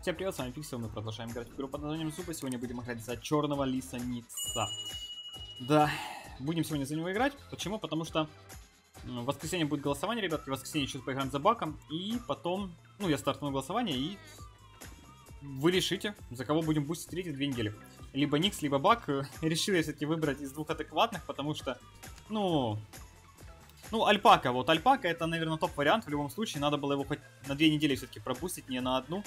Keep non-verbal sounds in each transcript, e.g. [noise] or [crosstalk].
Всем привет, с вами Пиксел, мы продолжаем играть в игру под названием Зуба. Сегодня будем играть за черного лиса Никса. Да, будем сегодня за него играть. Почему? Потому что в воскресенье будет голосование, ребятки. В воскресенье сейчас поиграем за баком. И потом, ну, я стартую голосование и вы решите, за кого будем бустить третьи две недели. Либо Никс, либо Бак. [laughs] Решил я все-таки выбрать из двух адекватных, потому что, ну, ну, Альпака, вот Альпака это, наверное, топ-вариант. В любом случае, надо было его хоть на две недели все-таки пропустить, не на одну.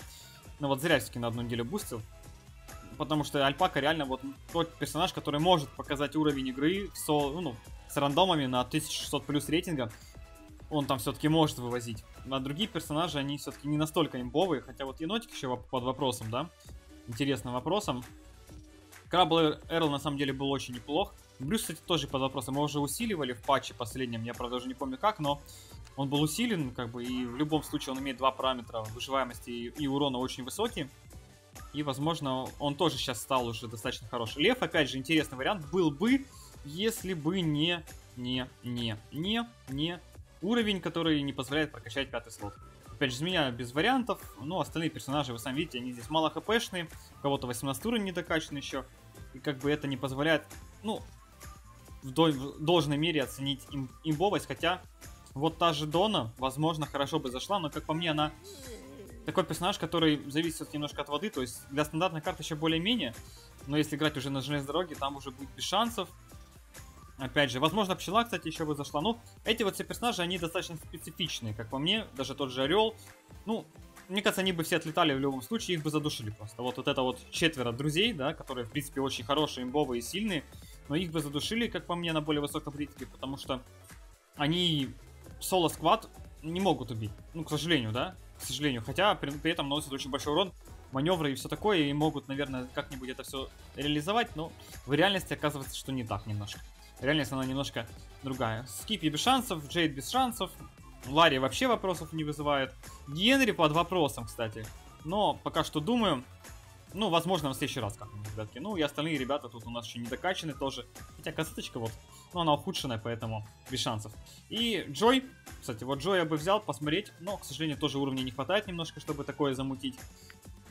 Ну вот зря все-таки на одну неделю бустил. Потому что Альпака реально вот тот персонаж, который может показать уровень игры с, ну, с рандомами на 1600 плюс рейтинга. Он там все-таки может вывозить. А другие персонажи, они все-таки не настолько имбовые. Хотя вот енотик еще под вопросом, да? Интересным вопросом. Крабл Эрл на самом деле был очень неплох. Брюс, кстати, тоже под вопросом. Мы уже усиливали в патче последнем, я правда уже не помню как, но он был усилен, как бы, и в любом случае он имеет два параметра выживаемости и, и урона очень высокие. И, возможно, он тоже сейчас стал уже достаточно хороший. Лев, опять же, интересный вариант был бы, если бы не, не, не, не, не уровень, который не позволяет прокачать пятый слот. Опять же, змея без вариантов, ну, остальные персонажи, вы сами видите, они здесь мало хпшные, у кого-то 18 уровень не докачан еще, и как бы это не позволяет, ну, в, до в должной мере оценить им имбовость, хотя вот та же Дона, возможно, хорошо бы зашла, но как по мне она такой персонаж, который зависит немножко от воды, то есть для стандартной карты еще более-менее, но если играть уже на железной дороге, там уже будет без шансов. Опять же, возможно, пчела, кстати, еще бы зашла. Ну, эти вот все персонажи, они достаточно специфичные, как по мне, даже тот же Орел. Ну, мне кажется, они бы все отлетали в любом случае, их бы задушили просто. Вот, вот это вот четверо друзей, да, которые, в принципе, очень хорошие, имбовые и сильные, но их бы задушили, как по мне, на более высоком рейтинге, потому что они соло-сквад не могут убить. Ну, к сожалению, да? К сожалению. Хотя при, при этом наносят очень большой урон, маневры и все такое, и могут, наверное, как-нибудь это все реализовать, но в реальности оказывается, что не так немножко. Реальность она немножко другая. Скипи без шансов, Джейд без шансов, Ларри вообще вопросов не вызывает. Генри под вопросом, кстати. Но пока что думаю, ну, возможно, в следующий раз как-нибудь, ребятки. Ну, и остальные ребята тут у нас еще не докачаны тоже. Хотя косыточка вот, ну, она ухудшенная, поэтому без шансов. И Джой, кстати, вот Джой я бы взял посмотреть, но, к сожалению, тоже уровня не хватает немножко, чтобы такое замутить.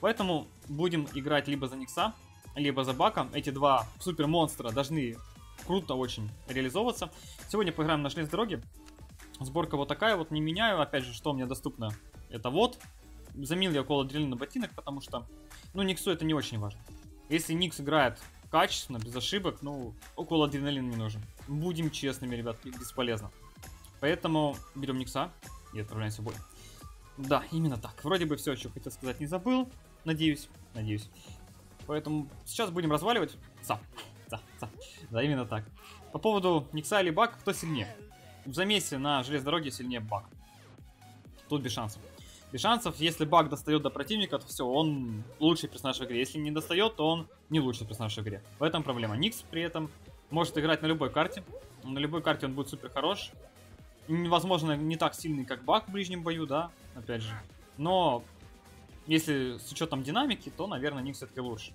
Поэтому будем играть либо за Никса, либо за Бака. Эти два супер монстра должны круто очень реализовываться. Сегодня поиграем на железной дороге. Сборка вот такая вот, не меняю. Опять же, что у меня доступно, это вот. Заменил я около дрелина ботинок, потому что ну, Никсу это не очень важно. Если Никс играет качественно, без ошибок, ну, около адреналина не нужен. Будем честными, ребят, бесполезно. Поэтому берем Никса и отправляемся в бой. Да, именно так. Вроде бы все, что хотел сказать, не забыл. Надеюсь, надеюсь. Поэтому сейчас будем разваливать. Са. Да, да, да, именно так. По поводу Никса или Бак, кто сильнее? В замесе на железной дороге сильнее Бак. Тут без шансов без шансов. Если баг достает до противника, то все, он лучший персонаж в игре. Если не достает, то он не лучший персонаж в игре. В этом проблема. Никс при этом может играть на любой карте. На любой карте он будет супер хорош. Возможно, не так сильный, как баг в ближнем бою, да, опять же. Но если с учетом динамики, то, наверное, Никс все-таки лучше.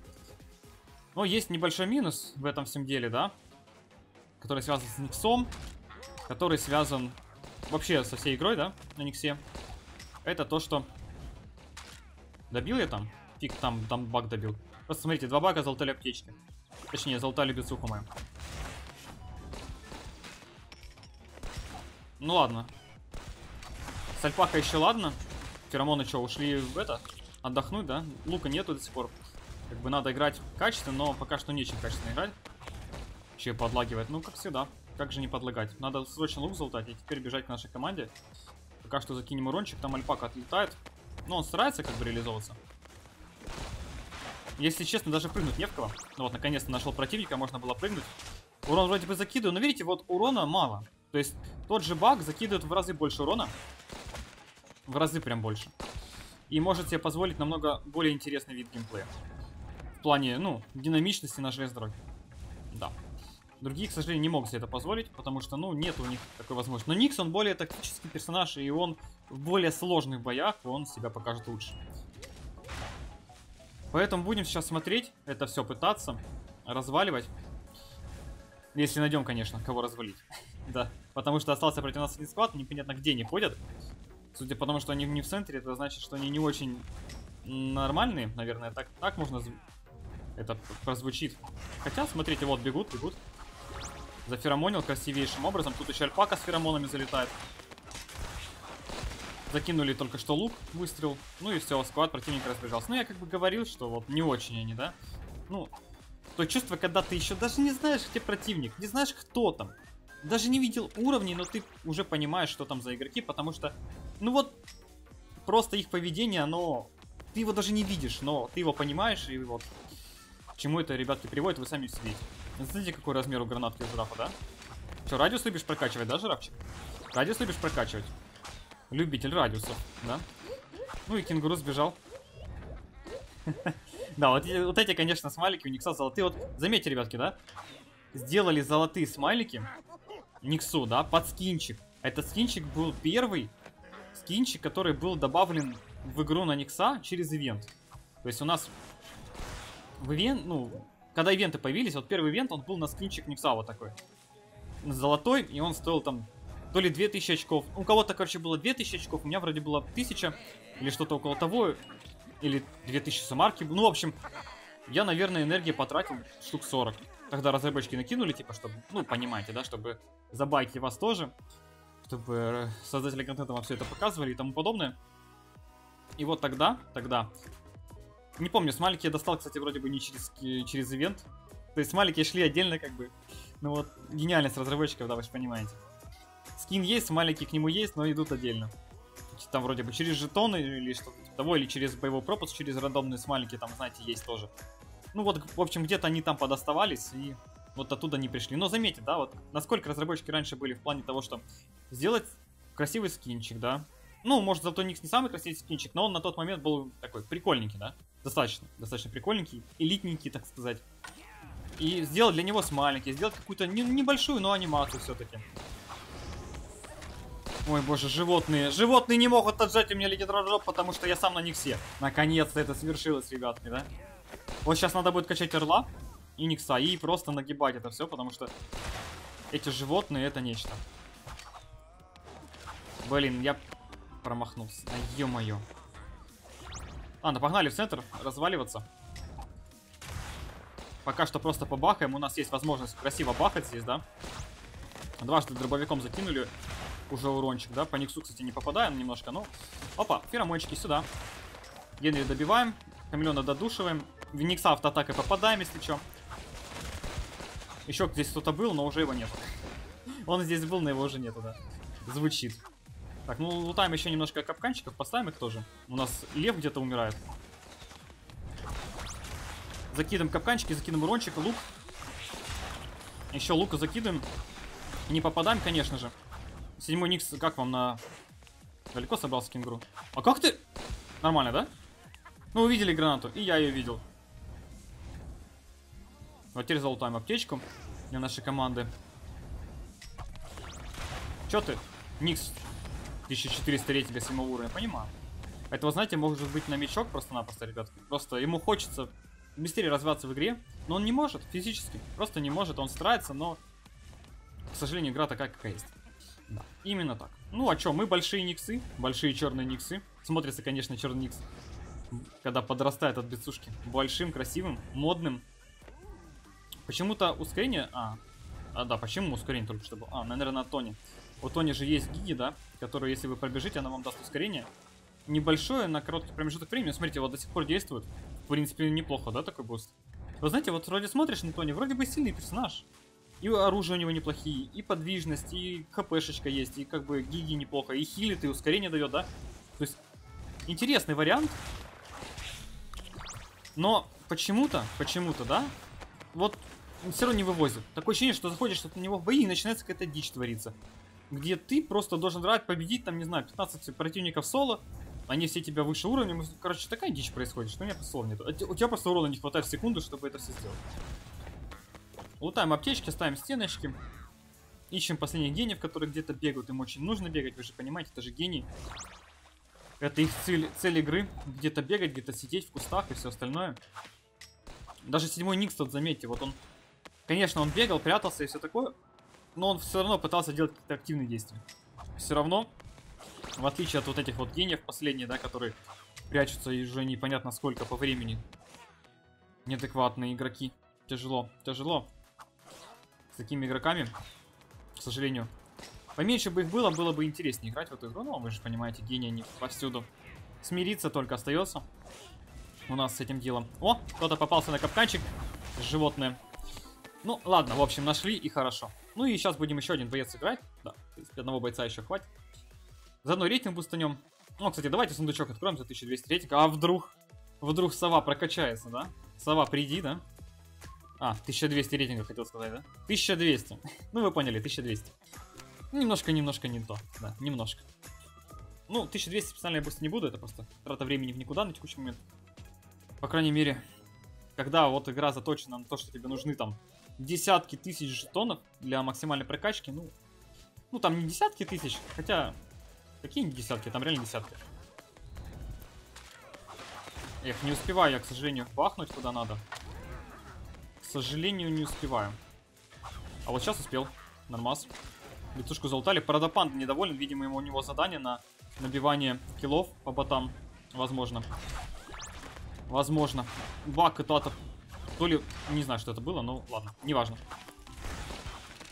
Но есть небольшой минус в этом всем деле, да, который связан с Никсом, который связан вообще со всей игрой, да, на Никсе это то, что... Добил я там? Фиг, там, там баг добил. Просто смотрите, два бага золотали аптечки. Точнее, золотали бицуху мою. Ну ладно. С альпака еще ладно. Феромоны что, ушли в это? Отдохнуть, да? Лука нету до сих пор. Как бы надо играть качественно, но пока что нечем качественно играть. Че подлагивает? Ну, как всегда. Как же не подлагать? Надо срочно лук золотать и теперь бежать к нашей команде. Пока что закинем урончик, там альпака отлетает. Но он старается как бы реализовываться. Если честно, даже прыгнуть не в кого. Ну вот, наконец-то нашел противника, можно было прыгнуть. Урон вроде бы закидываю, но видите, вот урона мало. То есть тот же баг закидывает в разы больше урона. В разы прям больше. И может себе позволить намного более интересный вид геймплея. В плане, ну, динамичности на железной дороге. Да. Другие, к сожалению, не могут себе это позволить, потому что, ну, нет у них такой возможности. Но Никс, он более тактический персонаж, и он в более сложных боях, он себя покажет лучше. Поэтому будем сейчас смотреть, это все пытаться разваливать. Если найдем, конечно, кого развалить. [laughs] да, потому что остался против нас один склад, непонятно где они ходят. Судя по тому, что они не в центре, это значит, что они не очень нормальные, наверное, так, так можно это прозвучит. Хотя, смотрите, вот бегут, бегут. Заферомонил красивейшим образом. Тут еще альпака с феромонами залетает. Закинули только что лук, выстрел. Ну и все, сквад противника разбежался. Ну я как бы говорил, что вот не очень они, да? Ну, то чувство, когда ты еще даже не знаешь, где противник, не знаешь, кто там. Даже не видел уровней, но ты уже понимаешь, что там за игроки, потому что, ну вот, просто их поведение, оно... Ты его даже не видишь, но ты его понимаешь, и вот к чему это, ребятки, приводит, вы сами все видите. Знаете, какой размер у гранатки у жирафа, да? Че, радиус любишь прокачивать, да, жирафчик? Радиус любишь прокачивать? Любитель радиусов, да? Ну и кенгуру сбежал. [laughs] Да, вот, вот эти, конечно, смайлики у Никса золотые. Вот, заметьте, ребятки, да? Сделали золотые смайлики Никсу, да, под скинчик. Этот скинчик был первый скинчик, который был добавлен в игру на Никса через ивент. То есть у нас в ивент, ну, когда ивенты появились, вот первый ивент, он был на скинчик Никса вот такой. Золотой, и он стоил там то ли 2000 очков. У кого-то, короче, было 2000 очков, у меня вроде было 1000 или что-то около того. Или 2000 самарки. Ну, в общем, я, наверное, энергии потратил штук 40. Тогда разработчики накинули, типа, чтобы, ну, понимаете, да, чтобы забайтить вас тоже. Чтобы создатели контента вам все это показывали и тому подобное. И вот тогда, тогда не помню, смайлики я достал, кстати, вроде бы не через, через ивент. То есть смайлики шли отдельно, как бы. Ну вот, гениальность разработчиков, да, вы же понимаете. Скин есть, смайлики к нему есть, но идут отдельно. Там вроде бы через жетоны или что-то типа того, или через боевой пропуск, через рандомные смайлики, там, знаете, есть тоже. Ну вот, в общем, где-то они там подоставались, и вот оттуда не пришли. Но заметьте, да, вот насколько разработчики раньше были в плане того, что сделать красивый скинчик, да. Ну, может, зато не, не самый красивый скинчик, но он на тот момент был такой прикольненький, да достаточно, достаточно прикольненький, элитненький, так сказать. И сделать для него смайлики, сделать какую-то не, небольшую, но анимацию все-таки. Ой, боже, животные. Животные не могут отжать у меня легендрожоп, потому что я сам на них все. Наконец-то это свершилось, ребятки, да? Вот сейчас надо будет качать орла и Никса, и просто нагибать это все, потому что эти животные это нечто. Блин, я промахнулся. Да ё-моё. Ладно, погнали в центр разваливаться. Пока что просто побахаем. У нас есть возможность красиво бахать здесь, да? Дважды дробовиком закинули уже урончик, да? По Никсу, кстати, не попадаем немножко, но... Опа, феромончики сюда. Генри добиваем. Хамелеона додушиваем. В Никса автоатакой попадаем, если что. Еще здесь кто-то был, но уже его нет. Он здесь был, но его уже нету, да. Звучит. Так, ну лутаем еще немножко капканчиков, поставим их тоже. У нас лев где-то умирает. Закидываем капканчики, закидываем урончик, лук. Еще лука закидываем. Не попадаем, конечно же. Седьмой Никс, как вам на... Далеко собрался кенгуру? А как ты... Нормально, да? Ну, увидели гранату, и я ее видел. Вот теперь залутаем аптечку для нашей команды. Чё ты? Никс, 1400 рейтинга 7 уровня, понимаю. Это, вы знаете, может быть новичок просто-напросто, ребят. Просто ему хочется быстрее развиваться в игре, но он не может физически. Просто не может, он старается, но, к сожалению, игра такая, какая есть. Да, именно так. Ну а чё, мы большие никсы, большие черные никсы. Смотрится, конечно, черный никс, когда подрастает от бицушки. Большим, красивым, модным. Почему-то ускорение... А, а да, почему ускорение только что было? А, наверное, на тоне. У Тони же есть гиги, да, которые, если вы пробежите, она вам даст ускорение. Небольшое, на короткий промежуток времени. Смотрите, вот до сих пор действует. В принципе, неплохо, да, такой буст? Вы знаете, вот вроде смотришь на Тони, вроде бы сильный персонаж. И оружие у него неплохие, и подвижность, и хпшечка есть, и как бы гиги неплохо, и хилит, и ускорение дает, да? То есть, интересный вариант. Но почему-то, почему-то, да, вот все равно не вывозит. Такое ощущение, что заходишь на него в бои и начинается какая-то дичь твориться где ты просто должен драть, победить, там, не знаю, 15 противников соло, они все тебя выше уровня, короче, такая дичь происходит, что у меня просто слов нет. У тебя просто урона не хватает в секунду, чтобы это все сделать. Лутаем аптечки, ставим стеночки. Ищем последних гениев, которые где-то бегают. Им очень нужно бегать, вы же понимаете, это же гений. Это их цель, цель игры. Где-то бегать, где-то сидеть в кустах и все остальное. Даже седьмой Никс тут, заметьте, вот он... Конечно, он бегал, прятался и все такое но он все равно пытался делать какие-то активные действия. Все равно, в отличие от вот этих вот гениев последних, да, которые прячутся уже непонятно сколько по времени. Неадекватные игроки. Тяжело, тяжело. С такими игроками, к сожалению. Поменьше бы их было, было бы интереснее играть в эту игру. Но вы же понимаете, гении они повсюду. Смириться только остается у нас с этим делом. О, кто-то попался на капканчик. Животное. Ну, ладно, в общем, нашли и хорошо. Ну и сейчас будем еще один боец играть. Да, в принципе, одного бойца еще хватит. Заодно рейтинг бустанем. Ну, кстати, давайте сундучок откроем за 1200 рейтинга. А вдруг, вдруг сова прокачается, да? Сова, приди, да? А, 1200 рейтинга хотел сказать, да? 1200. [laughs] ну, вы поняли, 1200. Немножко-немножко не то, да, немножко. Ну, 1200 специально я быстро не буду, это просто трата времени в никуда на текущий момент. По крайней мере, когда вот игра заточена на то, что тебе нужны там десятки тысяч жетонов для максимальной прокачки, ну, ну там не десятки тысяч, хотя какие не десятки, там реально десятки. Эх, не успеваю я, к сожалению, бахнуть куда надо. К сожалению, не успеваю. А вот сейчас успел. Нормас. Лицушку залутали. Парадопанд недоволен. Видимо, ему у него задание на набивание киллов по ботам. Возможно. Возможно. Бак это то ли... Не знаю, что это было, но ладно. Неважно.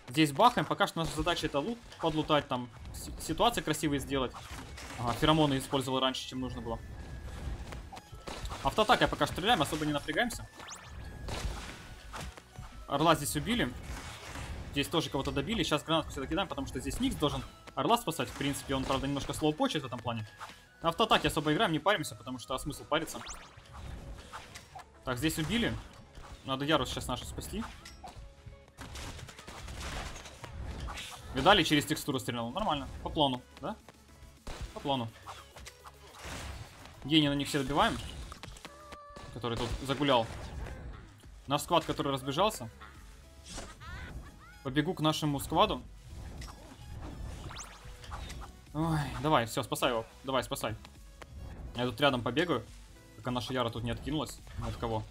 Здесь бахаем. Пока что наша задача это лут подлутать, там ситуации красивые сделать. Ага, феромоны использовал раньше, чем нужно было. Автоатакой пока стреляем, особо не напрягаемся. Орла здесь убили. Здесь тоже кого-то добили. Сейчас гранатку сюда кидаем, потому что здесь Никс должен Орла спасать. В принципе, он, правда, немножко слоупочит в этом плане. На автоатаке особо играем, не паримся, потому что а смысл париться. Так, здесь убили. Надо Ярус сейчас нашу спасти. Видали, через текстуру стрелял. Нормально. По плану, да? По плану. Гений на них все добиваем. Который тут загулял. Наш сквад, который разбежался. Побегу к нашему скваду. Ой, давай, все, спасай его. Давай, спасай. Я тут рядом побегаю. Пока наша Яра тут не откинулась. От кого.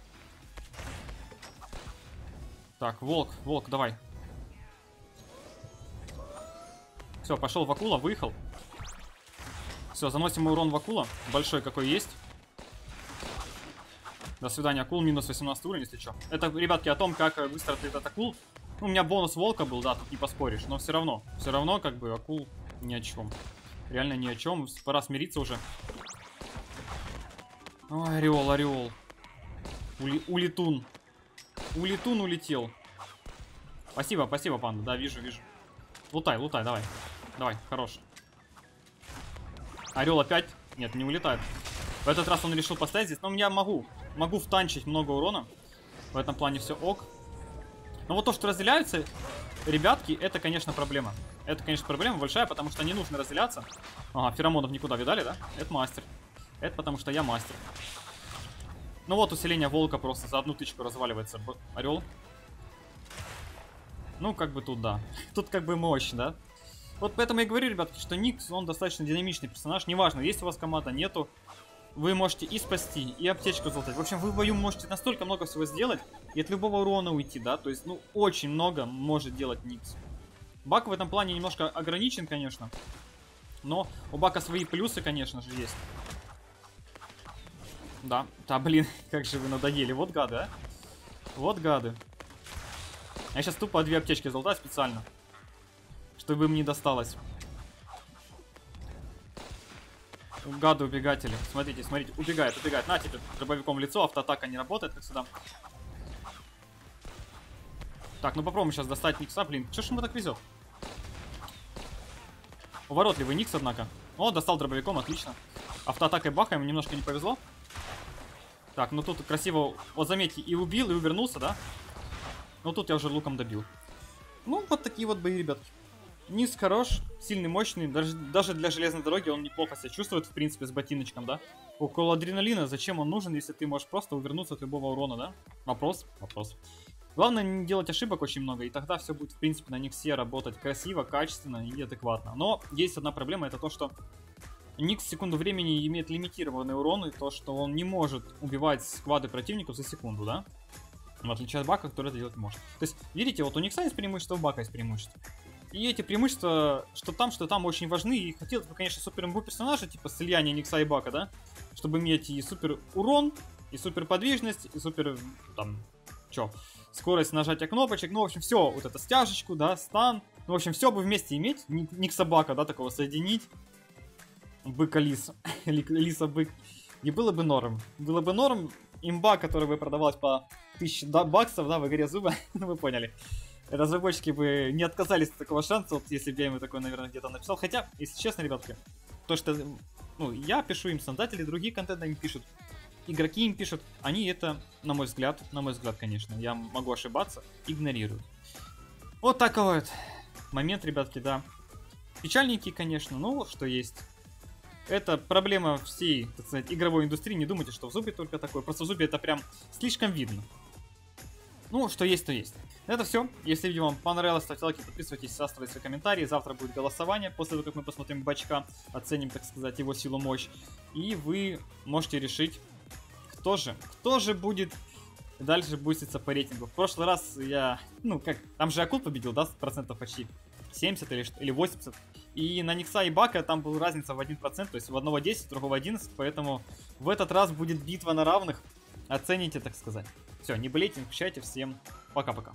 Так, волк, волк, давай. Все, пошел в акула, выехал. Все, заносим урон в акула. Большой какой есть. До свидания, акул. Минус 18 уровень, если что. Это, ребятки, о том, как быстро этот акул. Ну, у меня бонус волка был, да, тут не поспоришь. Но все равно, все равно, как бы, акул ни о чем. Реально ни о чем. Пора смириться уже. Ой, ореол, ореол. Ули, улетун. Улетун улетел. Спасибо, спасибо, панда. Да, вижу, вижу. Лутай, лутай, давай. Давай, хорош. Орел опять. Нет, не улетает. В этот раз он решил поставить здесь. Но я могу. Могу втанчить много урона. В этом плане все ок. Но вот то, что разделяются ребятки, это, конечно, проблема. Это, конечно, проблема большая, потому что не нужно разделяться. Ага, феромонов никуда, видали, да? Это мастер. Это потому что я мастер. Ну вот усиление волка просто за одну тычку разваливается. Орел. Ну, как бы тут, да. [laughs] Тут как бы мощь, да? Вот поэтому я говорю, ребятки, что Никс, он достаточно динамичный персонаж. Неважно, есть у вас команда, нету. Вы можете и спасти, и аптечку золотать. В общем, вы в бою можете настолько много всего сделать, и от любого урона уйти, да? То есть, ну, очень много может делать Никс. Бак в этом плане немножко ограничен, конечно. Но у Бака свои плюсы, конечно же, есть. Да, да, блин, [laughs] как же вы надоели. Вот гады, а. Вот гады. Я сейчас тупо две аптечки золотаю специально. Чтобы им не досталось. Гады убегатели. Смотрите, смотрите. Убегает, убегает. На тебе дробовиком лицо. Автоатака не работает, как сюда. Так, ну попробуем сейчас достать Никса. Блин, что ж ему так везет? Уворотливый Никс, однако. О, достал дробовиком, отлично. Автоатакой бахаем, немножко не повезло. Так, ну тут красиво, вот заметьте, и убил, и увернулся, да? Ну тут я уже луком добил. Ну, вот такие вот бои, ребятки. Низ хорош, сильный, мощный. Даже, даже для железной дороги он неплохо себя чувствует, в принципе, с ботиночком, да? Около адреналина зачем он нужен, если ты можешь просто увернуться от любого урона, да? Вопрос? Вопрос. Главное не делать ошибок очень много, и тогда все будет, в принципе, на них все работать красиво, качественно и адекватно. Но есть одна проблема, это то, что Никс секунду времени имеет лимитированный урон, и то, что он не может убивать сквады противников за секунду, да? В отличие от Бака, который это делать может. То есть, видите, вот у Никса есть преимущество, у Бака есть преимущество. И эти преимущества, что там, что там, очень важны. И хотелось бы, конечно, супер имбу персонажа, типа слияния Никса и Бака, да? Чтобы иметь и супер урон, и супер подвижность, и супер, там, чё, скорость нажатия кнопочек, ну, в общем, все, вот это стяжечку, да, стан, ну, в общем, все бы вместе иметь, Никса Бака, да, такого соединить, быка лиса, [laughs] лиса бык, и было бы норм. Было бы норм, имба, которая бы продавалась по 1000 баксов, да, в игре зуба, [laughs] ну, вы поняли разработчики бы не отказались от такого шанса, вот если бы я ему такой, наверное, где-то написал. Хотя, если честно, ребятки, то, что ну, я пишу им, создатели, другие контенты им пишут, игроки им пишут, они это, на мой взгляд, на мой взгляд, конечно, я могу ошибаться, игнорируют. Вот такой вот момент, ребятки, да. Печальненький, конечно, но что есть. Это проблема всей, так сказать, игровой индустрии. Не думайте, что в Зубе только такое. Просто в Зубе это прям слишком видно. Ну, что есть, то есть. Это все. Если видео вам понравилось, ставьте лайки, подписывайтесь, оставляйте свои комментарии. Завтра будет голосование, после того, как мы посмотрим бачка, оценим, так сказать, его силу, мощь. И вы можете решить, кто же, кто же будет дальше буститься по рейтингу. В прошлый раз я, ну как, там же Акул победил, да, процентов почти 70 или, или 80. И на Никса и Бака там была разница в 1%, то есть у одного 10, у другого 11, поэтому в этот раз будет битва на равных. Оцените, так сказать. Все, не болейте, не включайте, всем пока-пока.